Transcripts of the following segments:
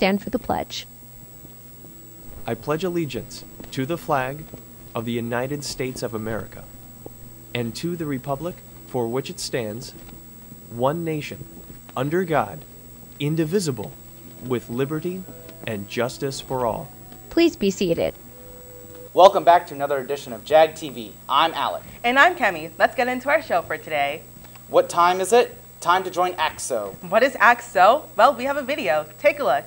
stand for the pledge. I pledge allegiance to the flag of the United States of America and to the republic for which it stands, one nation, under God, indivisible, with liberty and justice for all. Please be seated. Welcome back to another edition of JAG TV. I'm Alec. And I'm Kemi. Let's get into our show for today. What time is it? Time to join ACT-SO. What is ACT-SO? Well, we have a video. Take a look.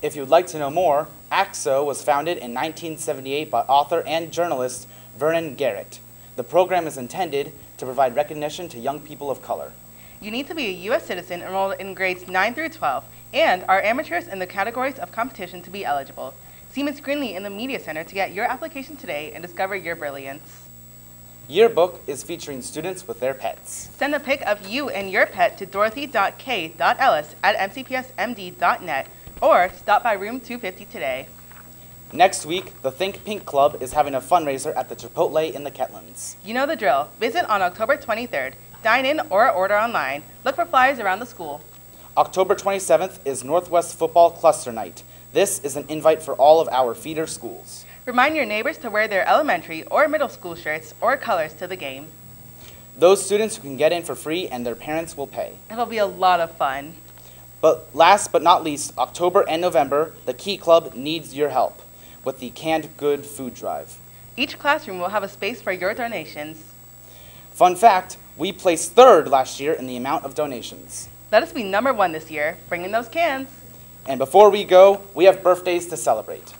If you'd like to know more, ACT-SO was founded in 1978 by author and journalist Vernon Jarrett. The program is intended to provide recognition to young people of color. You need to be a U.S. citizen enrolled in grades 9 through 12 and are amateurs in the categories of competition to be eligible. See Ms. Greenlee in the Media Center to get your application today and discover your brilliance. Yearbook is featuring students with their pets. Send a pic of you and your pet to dorothy.k.ellis at mcpsmd.net or stop by room 250 today. Next week, the Think Pink Club is having a fundraiser at the Chipotle in the Kentlands. You know the drill. Visit on October 23rd. Dine in or order online. Look for flyers around the school. October 27th is Northwest Football Cluster Night. This is an invite for all of our feeder schools. Remind your neighbors to wear their elementary or middle school shirts or colors to the game. Those students who can get in for free and their parents will pay. It'll be a lot of fun. But last but not least, October and November, the Key Club needs your help with the Canned Good Food Drive. Each classroom will have a space for your donations. Fun fact, we placed third last year in the amount of donations. Let us be number one this year. Bring in those cans. And before we go, we have birthdays to celebrate.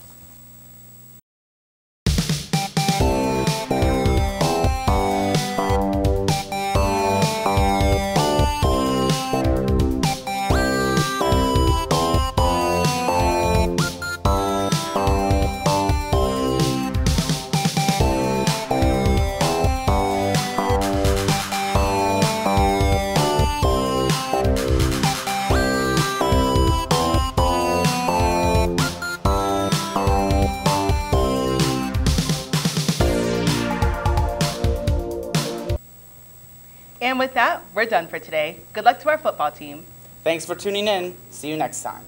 And with that, we're done for today. Good luck to our football team. Thanks for tuning in. See you next time.